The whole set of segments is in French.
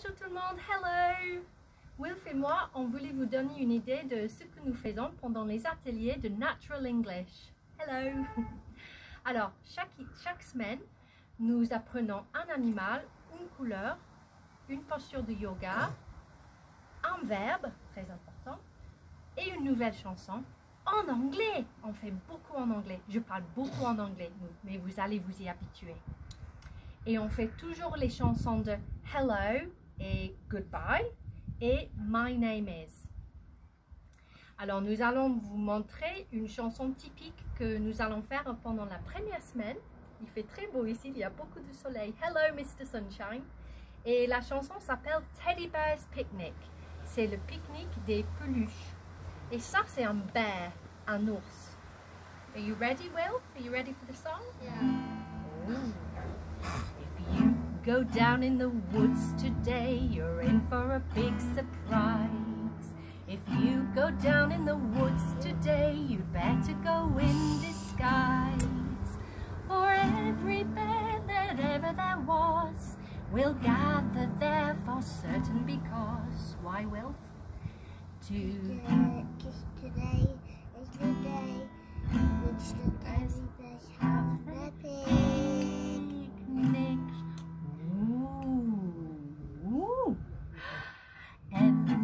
Bonjour tout le monde, hello Wilf et moi, on voulait vous donner une idée de ce que nous faisons pendant les ateliers de Natural English. Hello Alors, chaque, chaque semaine, nous apprenons un animal, une couleur, une posture de yoga, un verbe, très important, et une nouvelle chanson en anglais. On fait beaucoup en anglais. Je parle beaucoup en anglais, mais vous allez vous y habituer. Et on fait toujours les chansons de Hello et Goodbye et My Name Is. Alors nous allons vous montrer une chanson typique que nous allons faire pendant la première semaine. Il fait très beau ici, il y a beaucoup de soleil. Hello Mr. Sunshine. Et la chanson s'appelle Teddy Bear's Picnic. C'est le pique-nique des peluches. Et ça, c'est un bear, un ours. Are you ready, Will? Are you ready for the song? Yeah. Ooh. Go down in the woods today, you're in for a big surprise. If you go down in the woods today, you'd better go in disguise. For every bear that ever there was will gather there for certain because, why, Will? To today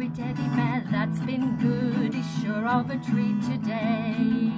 Every teddy bear that's been good is sure of a treat today.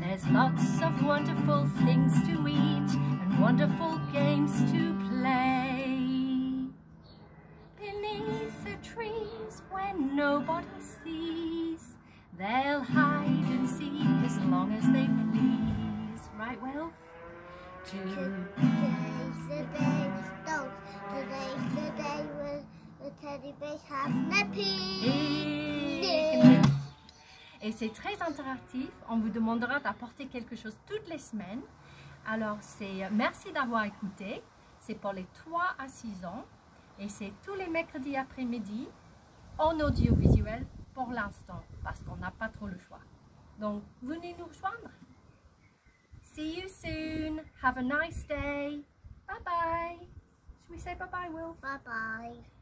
There's lots of wonderful things to eat and wonderful games to play. Beneath the trees when nobody sees, they'll hide and seek as long as they please. Right, Will? To Today's the we start. Today's the day the teddy bears have. Et c'est très interactif. On vous demandera d'apporter quelque chose toutes les semaines. Alors, c'est merci d'avoir écouté. C'est pour les 3 à 6 ans. Et c'est tous les mercredis après-midi en audiovisuel pour l'instant, parce qu'on n'a pas trop le choix. Donc, venez nous rejoindre. See you soon. Have a nice day. Bye bye. Should we say bye bye, Will? Bye bye.